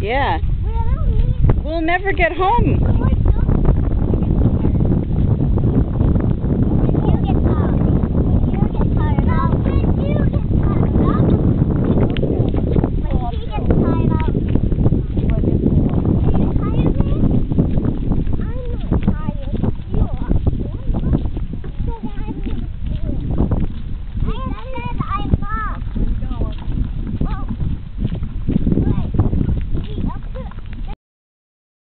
Yeah. We'll never get home.